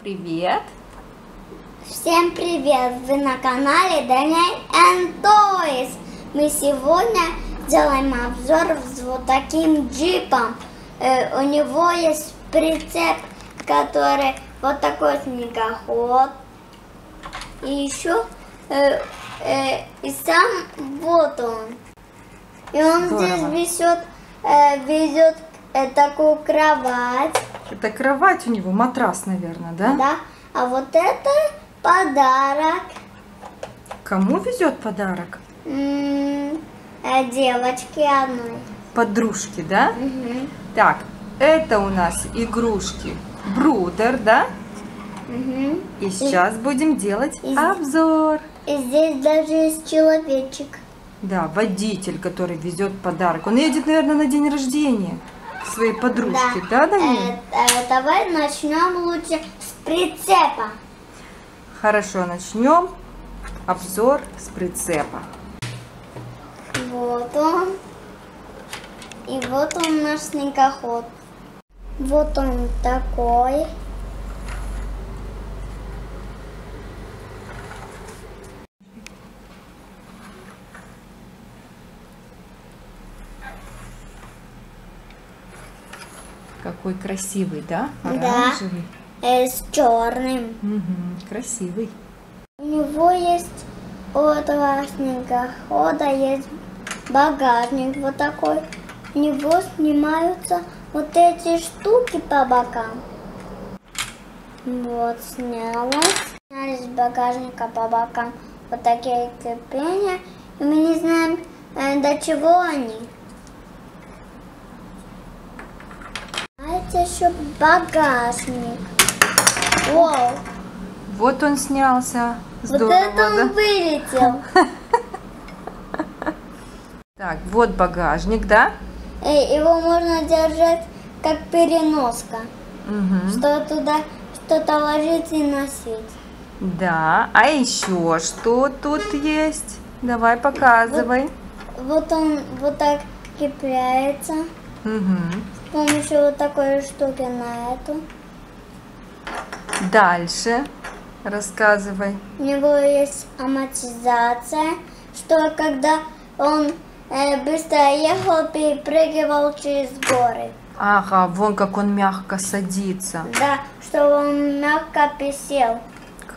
Привет! Всем привет! Вы на канале Daniel and Toys. Мы сегодня делаем обзор с вот таким джипом. Э, у него есть прицеп, который вот такой снегоход. И еще э, э, и сам вот он. И он Здорово. здесь везет, э, везет э, такую кровать. Это кровать у него, матрас, наверное, да? Да. А вот это подарок. Кому везет подарок? М, э, девочки одной. Подружки, да? Мгм, Так, это у нас игрушки Брудер, да? мгм. И сейчас будем делать и- обзор. И здесь даже есть человечек. Да, водитель, который везет подарок. Он едет, наверное, на день рождения своей подружки, да, Данил? Э, э, давай начнем лучше с прицепа. Хорошо, начнем обзор с прицепа. Вот он. И вот он наш снегоход. Вот он такой. Какой красивый, да? Да. Оранжевый. э, с черным. Мгм, красивый. У него есть у этого снегохода есть багажник вот такой. У него снимаются вот эти штуки по бокам. Вот, снялось. Сняли с багажника по бокам вот такие крепления. И мы не знаем, э, до чего они. Это еще багажник. Вау! Вот он снялся. Вот Здорово, это он да? вылетел. Так, вот багажник, да? Его можно держать как переноска, что туда что-то ложить и носить. Да, а еще что тут есть? Давай показывай. Вот он вот так крепляется Мгм. С помощью вот такой штуки на эту. Дальше рассказывай. У него есть амортизация, что когда он э, быстро ехал, перепрыгивал через горы. Ага, вон как он мягко садится. Да, чтобы он мягко присел.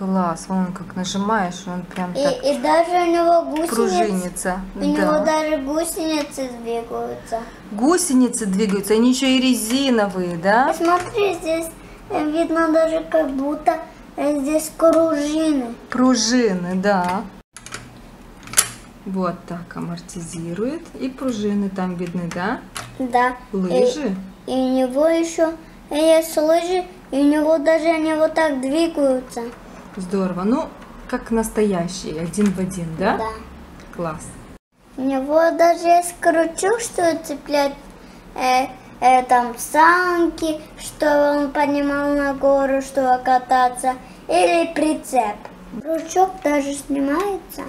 Класс, вон как нажимаешь, он прям И, так и даже у него гусеницы, пружинится. у него Да. даже гусеницы двигаются. Гусеницы двигаются, они еще и резиновые, да? Посмотри, здесь э, видно даже как будто э, здесь пружины. Пружины, да. Вот так амортизирует. И пружины там видны, да? Да. Лыжи. И, и у него еще есть лыжи, и у него даже они вот так двигаются. Здорово. Ну, как настоящие, один в один, да? Да. Класс. У него даже есть крючок, что цеплять э, э, там санки, что он поднимал на гору, чтобы кататься, или прицеп. Крючок даже снимается.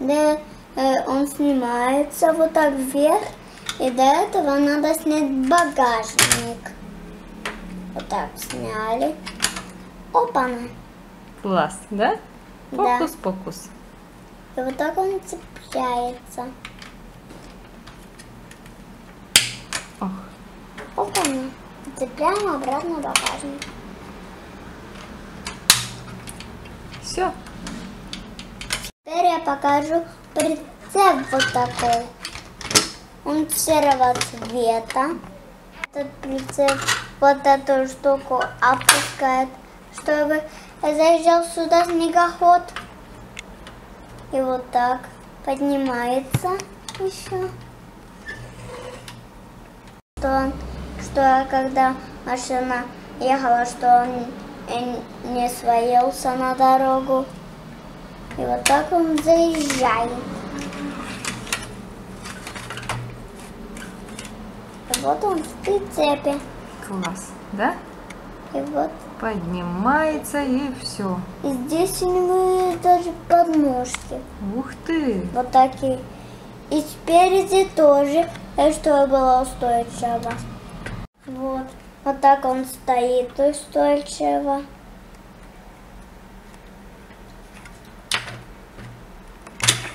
Да, э, он снимается вот так вверх, и до этого надо снять багажник. Вот так сняли. Опа-на. Класс, да? Да. Фокус-покус. И вот так он цепляется. Ох, Опа-на. Цепляем обратно багажник. все. Теперь я покажу прицеп вот такой. Он серого цвета. Этот прицеп вот эту штуку опускает, чтобы заезжал сюда снегоход. И вот так поднимается еще. Что, он- что когда машина ехала, что он не свалился на дорогу. И вот так он заезжает. И вот он в прицепе. Класс, да? И вот. Поднимается и все. И здесь у него даже подножки. Ух ты! Вот такие. И спереди тоже, э, чтобы было устойчиво. Вот. Вот так он стоит устойчиво.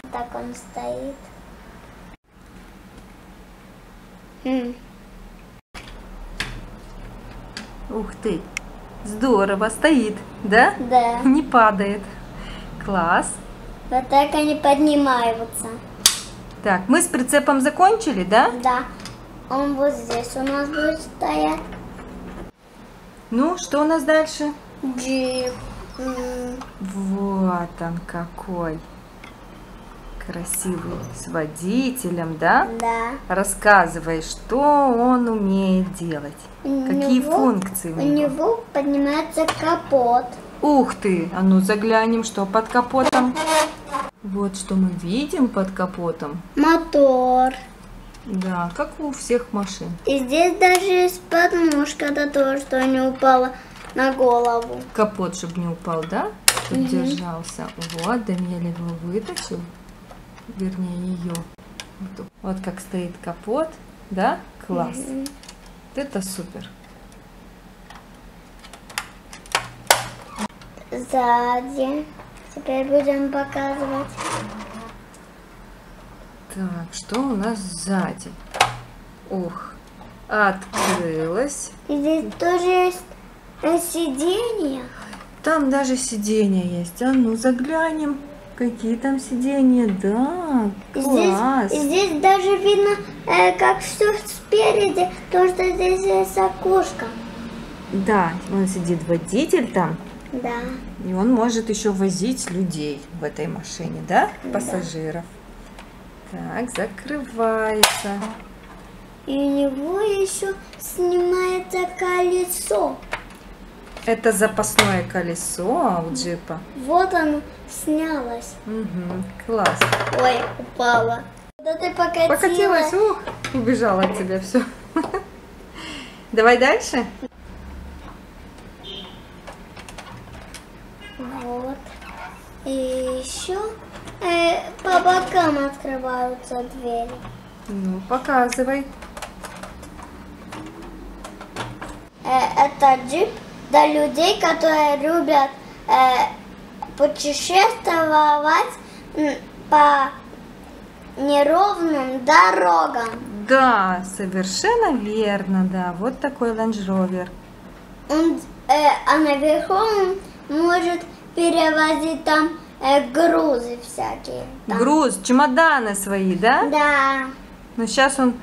Вот так он стоит. Ух ты, здорово, стоит, да? Да. Не падает. Класс. Вот так они поднимаются. Так, мы с прицепом закончили, да? Да. Он вот здесь у нас будет стоять. Ну, что у нас дальше? Джип. Вот он какой. Красивый. С водителем, да? Да. Рассказывай, что он умеет делать. У Какие него- функции у У него? него поднимается капот. Ух ты! А ну заглянем, что под капотом. Вот что мы видим под капотом. Мотор. Да, как у всех машин. И здесь даже есть подножка для того, что не упала на голову. Капот, чтобы не упал, да? Чтобы держался. Вот, Даниэль его вытащил. Вернее, ее. Вот, вот как стоит капот. Да? Класс. Мгм. Это супер. Сзади. Теперь будем показывать. Так, что у нас сзади? Ух, открылась. И здесь тоже есть сиденье. Там даже сиденья есть. А ну заглянем. Какие там сиденья? Да, класс. здесь, здесь даже видно, э, как все спереди, потому что здесь есть окошко. Да, он сидит водитель там. Да. И он может еще возить людей в этой машине, да? Пассажиров. Так, закрывается. И у него еще снимается колесо. Это запасное колесо у джипа. Вот оно снялось. Угу, класс. Ой, упала. Да ты покатилась. Покатилась, ух, убежала от тебя все. Давай дальше. Вот. И еще э, по бокам открываются двери. Ну, показывай. Э, это джип для людей, которые любят э, путешествовать по неровным дорогам. Да, совершенно верно, да. Вот такой Land Rover. Он, э, а наверху он может перевозить там э, грузы всякие. Там. Груз, чемоданы свои, да? Да, Но сейчас он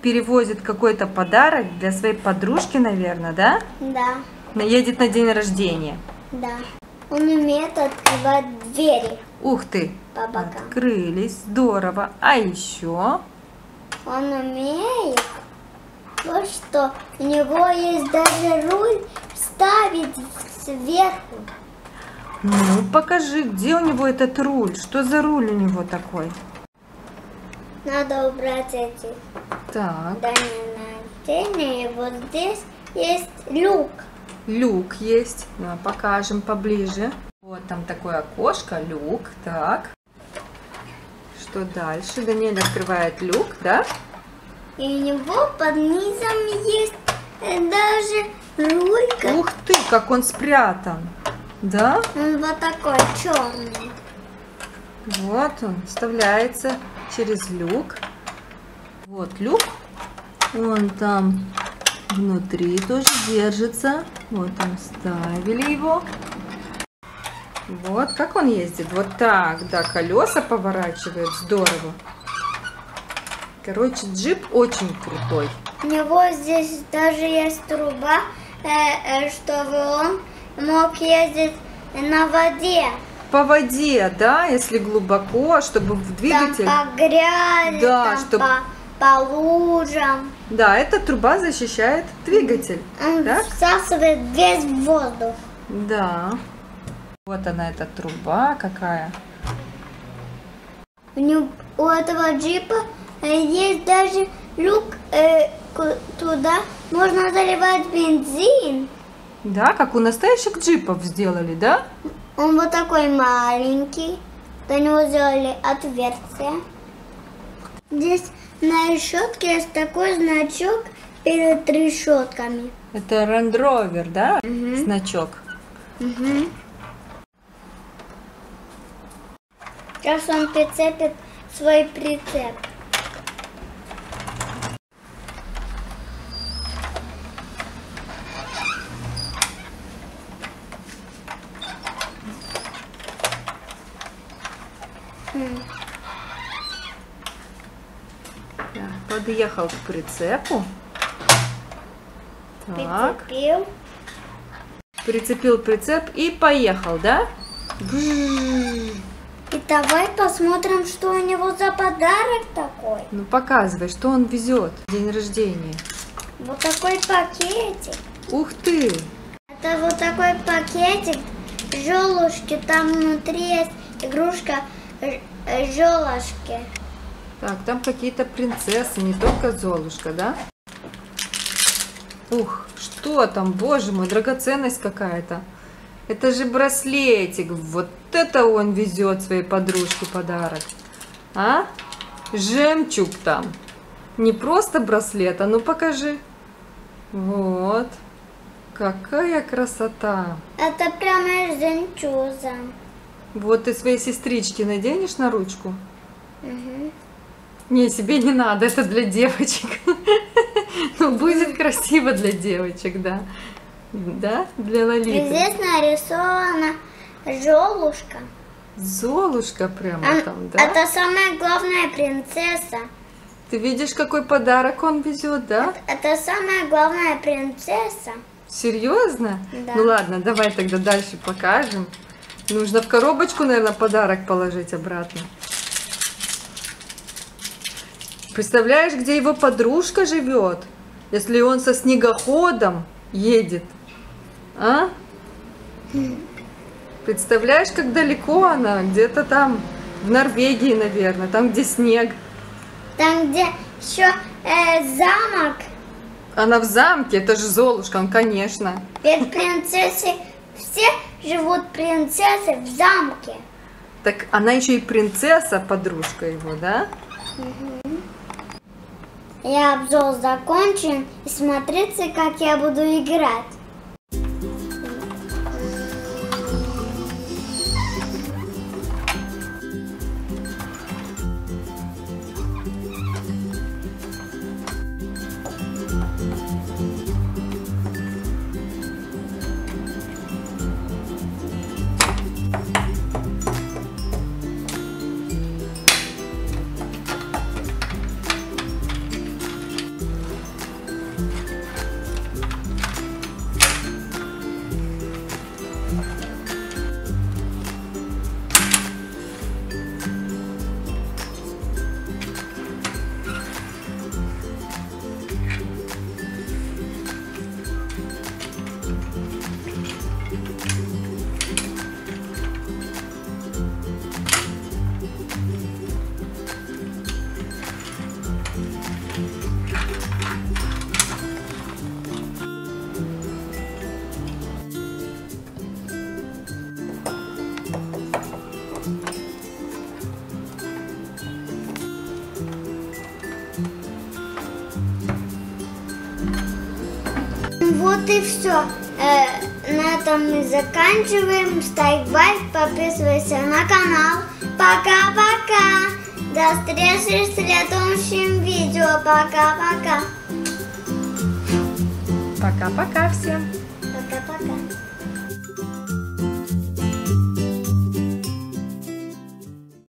перевозит какой-то подарок для своей подружки, наверное, да? да, едет на день рождения. да. Он умеет открывать двери Ух ты! по бокам. Открылись, здорово. А еще? Он умеет. Вот что, у него есть даже руль ставить сверху. Ну, покажи, где у него этот руль? Что за руль у него такой? Надо убрать эти Так, дания И вот здесь есть люк. Люк есть. Покажем поближе. Вот там такое окошко, люк. Так. Что дальше? Даниэль открывает люк, да? И у него под низом есть э, даже руль. Ух ты, как он спрятан. Да? Он вот такой черный. Вот он вставляется через люк. Вот люк. Вон там внутри тоже держится. Вот там ставили его. Вот как он ездит. Вот так, да, колеса поворачивает. Здорово. Короче, джип очень крутой. У него здесь даже есть труба, э, э, чтобы он мог ездить на воде. По воде, да, если глубоко, чтобы в Там двигатель... по грязи, Да, там чтоб- по, по лужам. Да, эта труба защищает двигатель. Он Так? всасывает весь воздух. Да. Вот она, эта труба какая. У, него, у этого джипа э, есть даже люк э, туда. Можно заливать бензин. Да, как у настоящих джипов сделали, да? Он вот такой маленький. До него сделали отверстие. Здесь на решетке есть такой значок перед решетками. Это Land Rover, да? Мгм. Значок. Мгм. Сейчас он прицепит свой прицеп. М, Так, подъехал к прицепу. Так, Прицепил. прицепил прицеп и поехал, да? И давай посмотрим, что у него за подарок такой. Ну показывай, что он везет. День рождения. Вот такой пакетик. Ух ты! Это вот такой пакетик, желушки, там внутри есть игрушка ж- э, желушки. Так, там какие-то принцессы, не только Золушка, да? Ух, что там, боже мой, драгоценность какая-то. Это же браслетик, вот это он везет своей подружке подарок. А? Жемчуг там. Не просто браслет, а ну покажи. Вот. Какая красота. Это прямо из жемчужа. Вот ты своей сестричке наденешь на ручку? Мгм. Не, себе не надо, это для девочек. Ну, будет красиво для девочек, да. Да, для Лолиты. здесь нарисована желушка. Золушка прямо Ан- там, да? Это самая главная принцесса. Ты видишь, какой подарок он везет, да? Это самая главная принцесса. Серьезно? Да. Ну ладно, давай тогда дальше покажем. Нужно в коробочку, наверное, подарок положить обратно. Представляешь, где его подружка живет? Если он со снегоходом едет. А? Представляешь, как далеко она? Где-то там, в Норвегии, наверное, там, где снег. Там, где еще э, замок. Она в замке, это же Золушка, ну, конечно. Ведь принцессы, все живут принцессы в замке. Так она еще и принцесса, подружка его, да? Я обзор закончен. И смотрите, как я буду играть. Вот и все. на этом мы заканчиваем. Ставь лайк, подписывайся на канал. Пока-пока. До встречи в следующем видео. Пока-пока. Пока-пока всем!